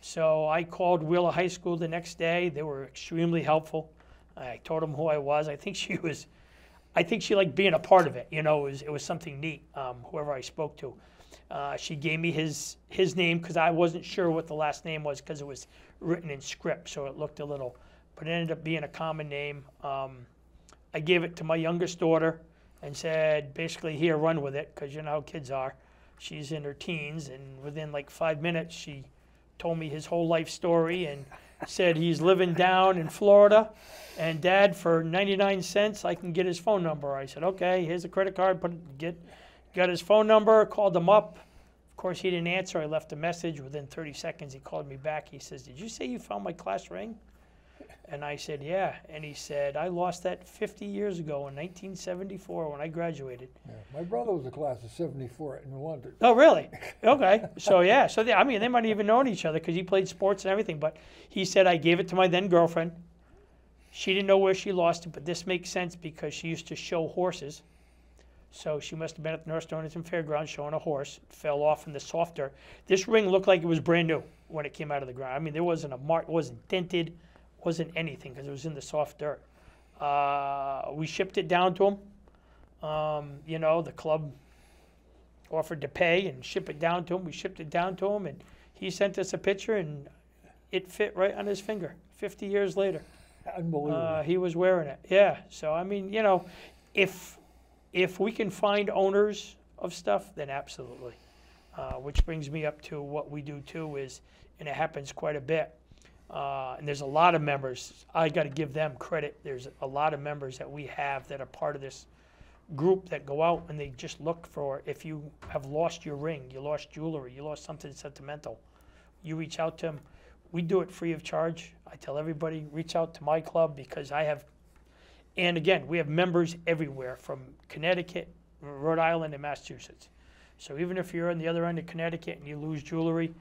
So I called Wheeler High School the next day. They were extremely helpful. I told them who I was. I think she was, I think she liked being a part of it. You know, it was, it was something neat. Um, whoever I spoke to, uh, she gave me his his name because I wasn't sure what the last name was because it was written in script, so it looked a little, but it ended up being a common name. Um, I gave it to my youngest daughter and said, basically, here, run with it, because you know how kids are. She's in her teens, and within like five minutes, she told me his whole life story and said he's living down in Florida. And dad, for 99 cents, I can get his phone number. I said, okay, here's a credit card, put it, get, got his phone number, called him up. Of course, he didn't answer. I left a message. Within 30 seconds, he called me back. He says, Did you say you found my class ring? And I said, Yeah. And he said, I lost that 50 years ago in 1974 when I graduated. Yeah. My brother was a class of 74 in London. Oh, really? Okay. So, yeah. So, they, I mean, they might have even known each other because he played sports and everything. But he said, I gave it to my then girlfriend. She didn't know where she lost it, but this makes sense because she used to show horses. So she must have been at the North Stonington Fairgrounds showing a horse, fell off in the soft dirt. This ring looked like it was brand new when it came out of the ground. I mean, there wasn't a mark, it wasn't dented, wasn't anything because it was in the soft dirt. Uh, we shipped it down to him. Um, you know, the club offered to pay and ship it down to him. We shipped it down to him, and he sent us a picture, and it fit right on his finger. Fifty years later, Unbelievable. uh, he was wearing it. Yeah. So I mean, you know, if if we can find owners of stuff, then absolutely. Uh, which brings me up to what we do too is, and it happens quite a bit. Uh, and there's a lot of members. I got to give them credit. There's a lot of members that we have that are part of this group that go out and they just look for if you have lost your ring, you lost jewelry, you lost something sentimental. You reach out to them. We do it free of charge. I tell everybody reach out to my club because I have, and again, we have members everywhere from Connecticut, Rhode Island, and Massachusetts. So even if you're on the other end of Connecticut and you lose jewelry,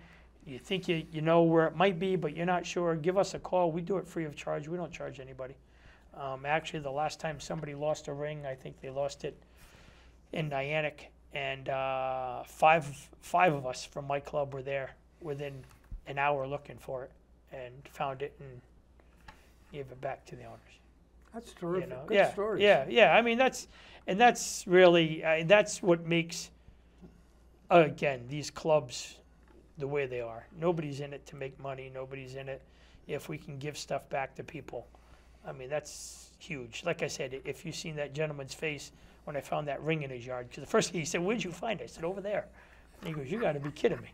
you think you, you know where it might be, but you're not sure, give us a call. We do it free of charge. We don't charge anybody. Um, actually, the last time somebody lost a ring, I think they lost it in Niantic, and uh, five five of us from my club were there within an hour looking for it, and found it and gave it back to the owners. That's You terrific. know, Good yeah, story. yeah, yeah. I mean, that's and that's really uh, that's what makes again these clubs the way they are. Nobody's in it to make money. Nobody's in it if we can give stuff back to people. I mean, that's huge. Like I said, if you've seen that gentleman's face when I found that ring in his yard, because the first thing he said, "Where'd you find it?" I said, "Over there." And he goes, "You got to be kidding me."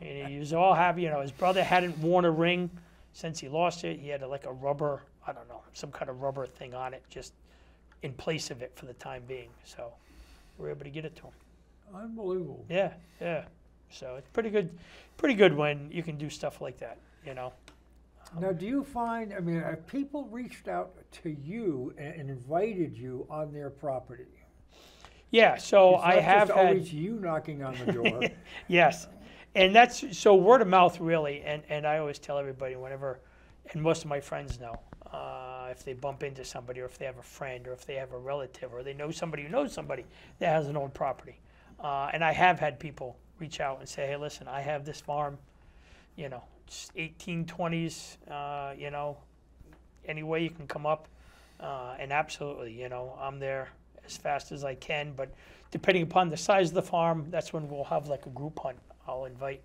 And he was all happy. You know, his brother hadn't worn a ring since he lost it. He had a, like a rubber, I don't know, some kind of rubber thing on it, just in place of it for the time being. So we were able to get it to him. Unbelievable. Yeah, yeah. So it's pretty good, pretty good when you can do stuff like that. You know. Now, do you find, I mean, have people reached out to you and, invited you on their property? Yeah. So It's I not have just had. always you knocking on the door. Yes, and that's so word of mouth really, and and I always tell everybody whenever, and most of my friends know uh, if they bump into somebody or if they have a friend or if they have a relative or they know somebody who knows somebody that has an old property, uh, and I have had people reach out and say, hey, listen, I have this farm, you know, it's 1820s, uh, you know, any way you can come up, uh, and absolutely, you know, I'm there as fast as I can, but depending upon the size of the farm, that's when we'll have like a group hunt. I'll invite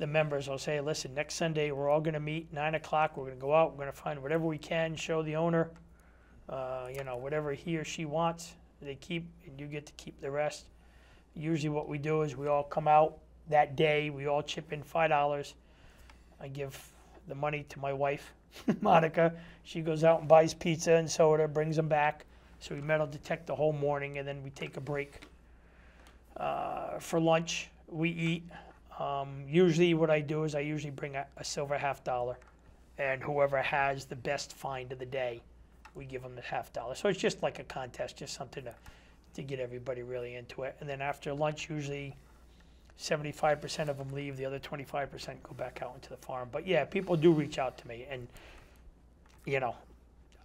the members. I'll say, listen, next Sunday we're all going to meet nine o'clock. We're going to go out. We're going to find whatever we can. Show the owner, uh, you know, whatever he or she wants. They keep, and you get to keep the rest. Usually, what we do is we all come out that day. We all chip in five dollars. I give the money to my wife, Monica. She goes out and buys pizza and soda, brings them back. So we metal detect the whole morning, and then we take a break uh, for lunch. We eat. Um, usually, what I do is I usually bring a, a silver half dollar, and whoever has the best find of the day, we give them the half dollar. So it's just like a contest, just something to to get everybody really into it. And then after lunch, usually. 75% of them leave, the other 25% go back out into the farm. But yeah, people do reach out to me, and you know,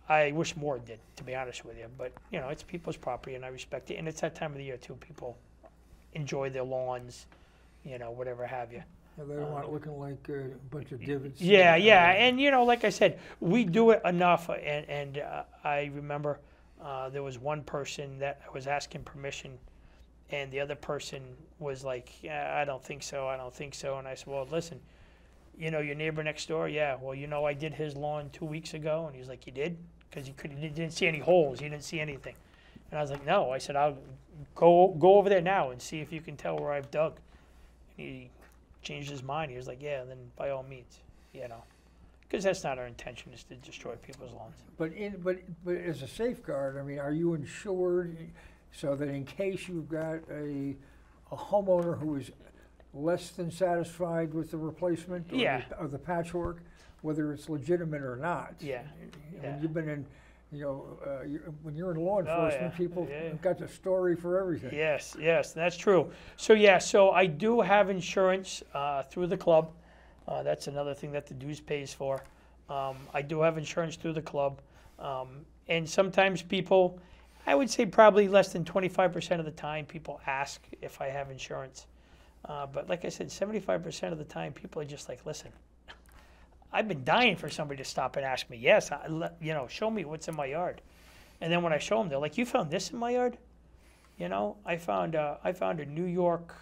I wish more did, to be honest with you. But you know, it's people's property, and I respect it. And it's that time of the year too. People enjoy their lawns, you know, whatever have you. And they don't want it looking like a bunch of divots. Yeah, uh, yeah, and you know, like I said, we do it enough. And and uh, I remember uh, there was one person that was asking permission, and the other person was like, yeah, "I don't think so. I don't think so." And I said, "Well, listen." You know your neighbor next door? Yeah. Well, you know I did his lawn two weeks ago, and he's like, "You did?" Because he could, he didn't see any holes. He didn't see anything. And I was like, "No." I said, "I'll go go over there now and see if you can tell where I've dug." He changed his mind. He was like, "Yeah." Then by all means, you know, because that's not our intention is to destroy people's lawns. But in, but, but as a safeguard, I mean, are you insured so that in case you've got a, a homeowner who is less than satisfied with the replacement or, Yeah. the, or the patchwork, whether it's legitimate or not? Yeah, When yeah. you've been in, you know, uh, you when you're in law Oh, enforcement, yeah, people yeah. have got the story for everything. Yes, yes, that's true. So yeah, so I do have insurance uh, through the club. Uh, that's another thing that the dues pays for. Um, I do have insurance through the club, um, and sometimes people, I would say probably less than 25% of the time, people ask if I have insurance. Uh, but like I said, 75% of the time, people are just like, listen, I've been dying for somebody to stop and ask me, yes, I, you know, show me what's in my yard. And then when I show them, they're like, you found this in my yard? You know, I found uh, I found a New York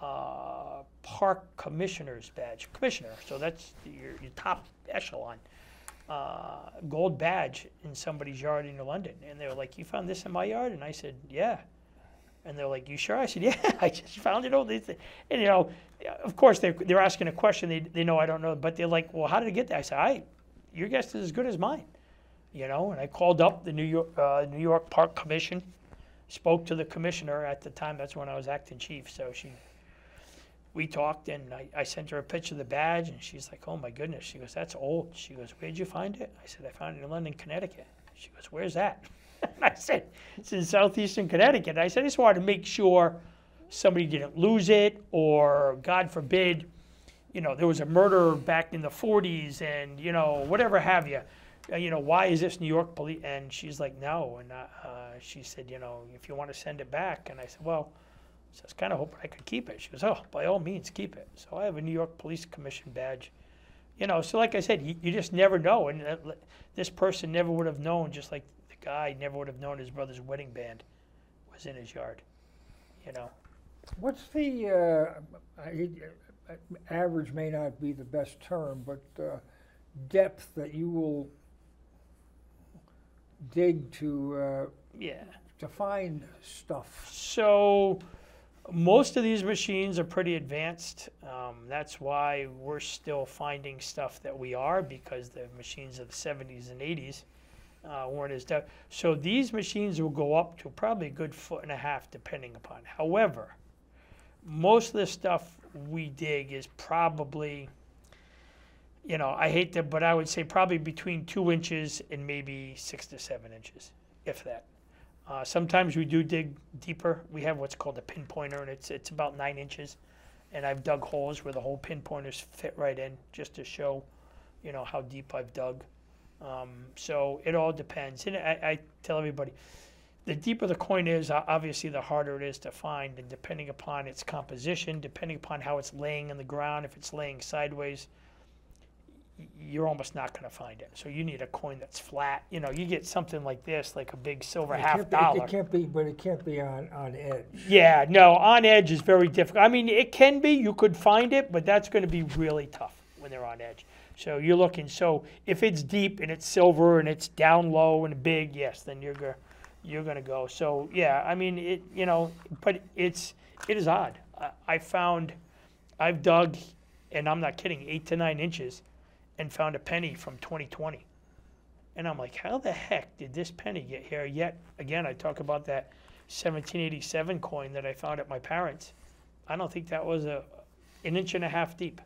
uh, park commissioner's badge, commissioner. So that's your, your top echelon uh, gold badge in somebody's yard in London. And they were like, "You found this in my yard?" And I said, "Yeah." And they're like, "You sure?" I said, "Yeah, I just found it over there." And you know, of course they're they're asking a question they they know I don't know, but they're like, "Well, how did it get there?" I said, "I, your guess is as good as mine." You know, and I called up the New York uh, New York Park Commission, spoke to the commissioner at the time. That's when I was acting chief. So she we talked and I, I sent her a picture of the badge and she's like, oh my goodness. She goes, that's old. She goes, where'd you find it? I said, I found it in London, Connecticut. She goes, where's that? And I said, it's in southeastern Connecticut. I said, I just wanted to make sure somebody didn't lose it or God forbid, you know, there was a murder back in the 40s and, you know, whatever have you. Uh, you know, why is this New York police? And she's like, no. And uh, uh, she said, you know, if you want to send it back. And I said, well, so I was kind of hoping I could keep it. She goes, oh, by all means, keep it. So I have a New York Police Commission badge. You know, so like I said, you, you just never know. And uh, this person never would have known, just like guy never would have known his brother's wedding band was in his yard. You know. What's the, uh, uh, average may not be the best term, but uh, depth that you will dig to, uh, Yeah. to find stuff? So most of these machines are pretty advanced. Um, that's why we're still finding stuff that we are because the machines of the 70s and 80s uh, weren't as depth. So these machines will go up to probably a good foot and a half depending upon. However, most of the stuff we dig is probably, you know, I hate to, but I would say probably between two inches and maybe six to seven inches, if that. Uh, sometimes we do dig deeper. We have what's called a pinpointer, and it's it's about nine inches. And I've dug holes where the whole pinpointers fit right in, just to show, you know, how deep I've dug. Um, so it all depends. And I, I tell everybody, the deeper the coin is, obviously the harder it is to find. And depending upon its composition, depending upon how it's laying in the ground, if it's laying sideways, you're almost not going to find it. So you need a coin that's flat. You know, you get something like this, like a big silver It half be- dollar. It can't be, but it can't be on, on edge. Yeah, no, on edge is very difficult. I mean, it can be, you could find it, but that's going to be really tough when they're on edge. So you're looking, so if it's deep and it's silver and it's down low and big, yes, then you're go, you're to go. So yeah, I mean, it, you know, but it's, it is odd. I, I found, I've dug, and I'm not kidding, eight to nine inches and found a penny from 2020. And I'm like, how the heck did this penny get here? Yet, again, I talk about that 1787 coin that I found at my parents'. I don't think that was a an inch and a half deep.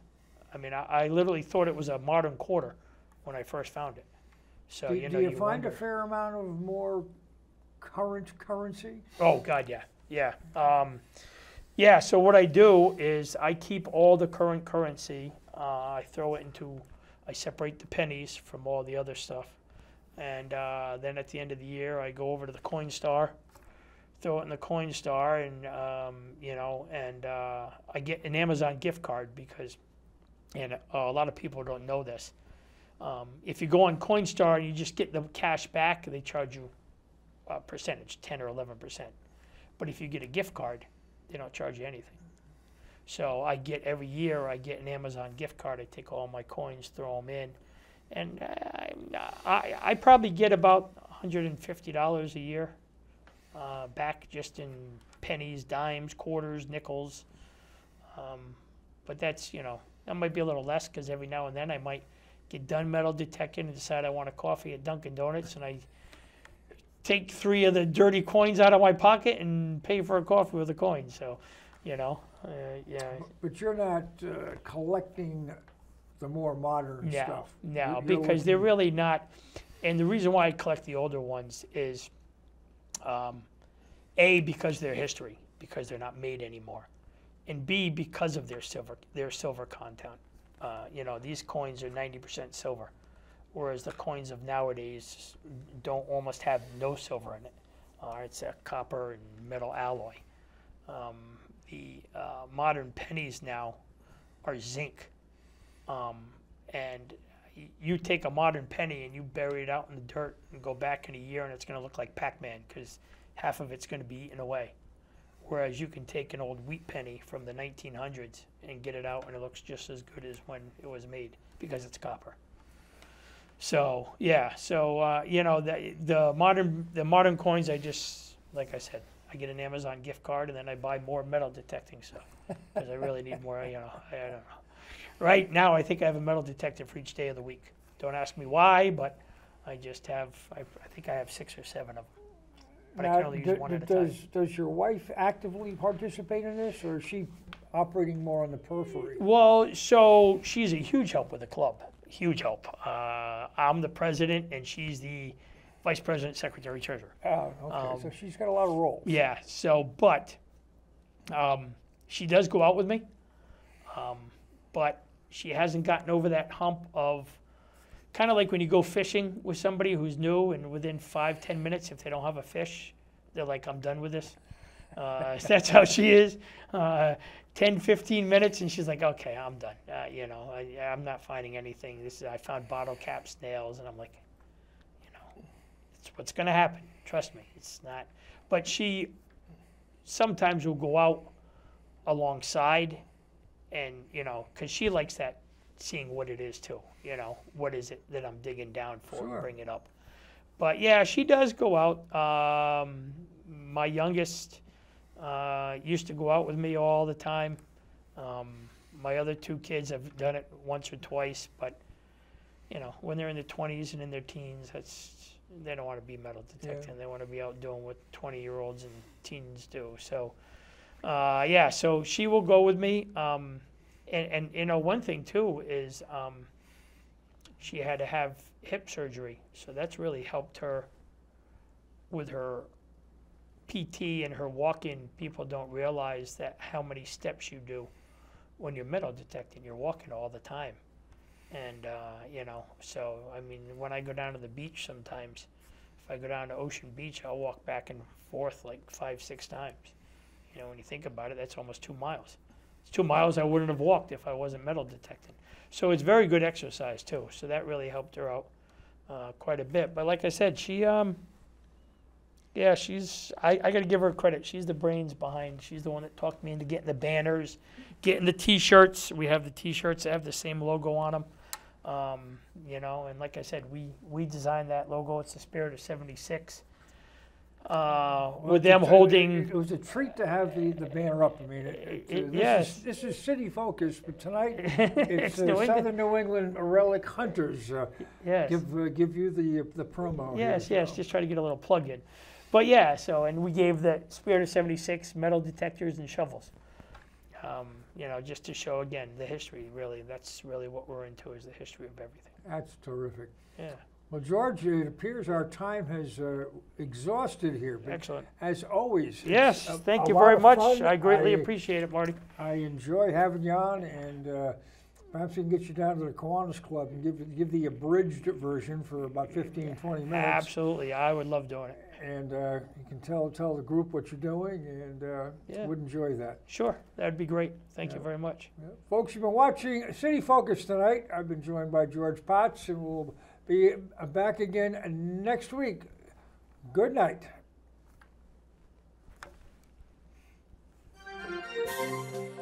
I mean, I, I literally thought it was a modern quarter when I first found it. So Do you do know, you you find a fair amount of more current currency? Oh God, yeah, yeah, um, yeah. So what I do is I keep all the current currency. Uh, I throw it into, I separate the pennies from all the other stuff, and uh, then at the end of the year I go over to the Coinstar, throw it in the Coinstar, and um, you know, and uh, I get an Amazon gift card because, and uh, a lot of people don't know this. Um, if you go on Coinstar and you just get the cash back, they charge you a percentage, 10 or 11 percent. But if you get a gift card, they don't charge you anything. So I get every year, I get an Amazon gift card. I take all my coins, throw them in, and uh, I, I probably get about 150 dollars a year uh, back just in pennies, dimes, quarters, nickels. Um, but that's you know that might be a little less because every now and then I might get done metal detecting and decide I want a coffee at Dunkin' Donuts, and I take three of the dirty coins out of my pocket and pay for a coffee with a coin. So, you know, uh, yeah, But you're not uh, collecting the more modern stuff? no, You're- you're because they're really not. And the reason why I collect the older ones is, um, a because their history, because they're not made anymore, and b because of their silver their silver content. Uh, you know, these coins are 90% silver, whereas the coins of nowadays don't almost have no silver in it. Uh, it's a copper and metal alloy. Um, the uh, modern pennies now are zinc. Um, and you take a modern penny and you bury it out in the dirt and go back in a year and it's going to look like Pac-Man because half of it's going to be eaten away. Whereas you can take an old wheat penny from the 1900s and get it out and it looks just as good as when it was made because it's copper. So yeah, so uh, you know the the modern the modern coins I just like I said I get an Amazon gift card and then I buy more metal detecting stuff because I really need more. You know I, don't know. Right now I think I have a metal detector for each day of the week. Don't ask me why, but I just have I, I think I have six or seven of them. But I can only use do- one at a time. Does, does your wife actively participate in this, or is she operating more on the periphery? Well, so she's a huge help with the club. Huge help. Uh, I'm the president, and she's the vice president, secretary, treasurer. Oh, okay, so she's got a lot of roles. Yeah. So, but um, she does go out with me, um, but she hasn't gotten over that hump of kind of like when you go fishing with somebody who's new, and within five ten minutes, if they don't have a fish, they're like, "I'm done with this." Uh, that's how she is. Uh, 10, 15 minutes, and she's like, "Okay, I'm done." Uh, you know, I, I'm not finding anything. This is, I found bottle cap snails, and I'm like, you know, it's what's going to happen. Trust me, it's not. But she sometimes will go out alongside, and you know, because she likes that seeing what it is too. You know, what is it that I'm digging down for Sure. and bring it up. But yeah, she does go out. Um, my youngest uh, used to go out with me all the time. Um, my other two kids have done it once or twice, but you know, when they're in their 20s and in their teens, that's they don't want to be metal detecting. They want to be out doing what 20-year-olds and teens do. So, uh, yeah, so she will go with me. Um, and, and you know, one thing too is um, she had to have hip surgery, so that's really helped her with her PT and her walk-in. People don't realize that how many steps you do when you're metal detecting. You're walking all the time. And, uh, you know, so, I mean, when I go down to the beach sometimes, if I go down to Ocean Beach, I'll walk back and forth like five, six times. You know, when you think about it, that's almost two miles. It's two miles I wouldn't have walked if I wasn't metal detecting. So it's very good exercise too. So that really helped her out uh, quite a bit. But like I said, she, um, yeah, she's. I, I got to give her credit. She's the brains behind. She's the one that talked me into getting the banners, getting the T-shirts. We have the T-shirts that have the same logo on them. Um, you know, and like I said, we we designed that logo. It's the spirit of '76. Uh, with them holding. It was a treat to have the, the banner up. I mean, it, it, It- uh, this yes. is, this is city focus, but tonight it's it's uh, New England. Southern New England Relic Hunters. Uh, Yes. give uh, give you the the promo. here, Yes, yes, so. just try to get a little plug in. But yeah, so, and we gave the Spirit of 76 metal detectors and shovels. Um, you know, just to show again the history, really. That's really what we're into is the history of everything. That's terrific. Yeah, Well, George, it appears our time has uh, exhausted here. But excellent. as always, Yes, a- thank a you very much. fun. I greatly I- appreciate it, Marty. I enjoy having you on, and uh, perhaps we can get you down to the Kiwanis Club and give give the abridged version for about 15, 20 minutes. Absolutely. I would love doing it. And uh, you can tell tell the group what you're doing, and uh, Yeah. would enjoy that. Sure, that'd be great. Thank you very much. Yeah. Folks, you've been watching City Focus tonight. I've been joined by George Potts, and we'll be back again next week. Good night. Thank you.